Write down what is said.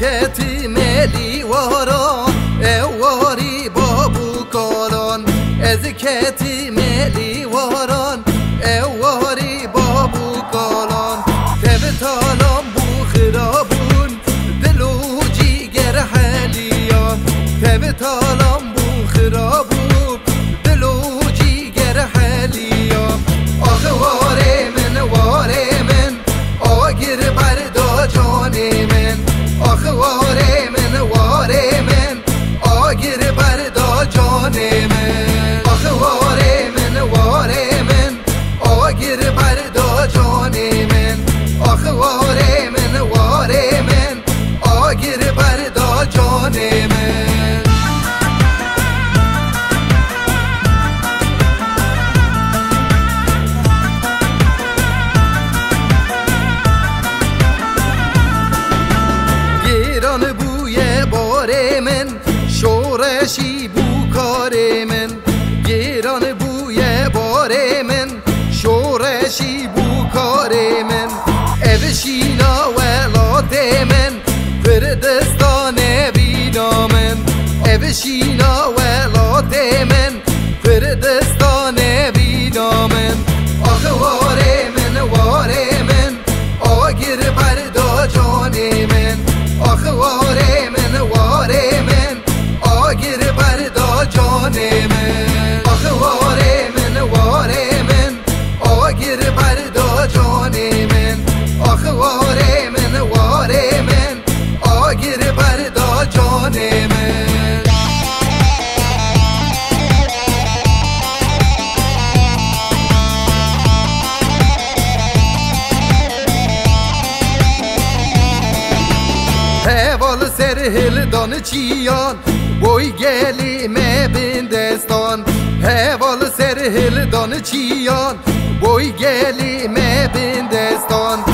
کتی ملی واران اواری بابو کاران از کتی ملی واران اواری بابو کاران تب تالا جانمه کار من اوشینا ولات من پردستان بینا من اوشینا ولات من پردستان بینا من آخه واره من واره من آگر پردا جان من آخه واره من واره من آگر پردا جان من Heval serhildan çiyan Boy gelime bin destan Heval serhildan çiyan Boy gelime bin destan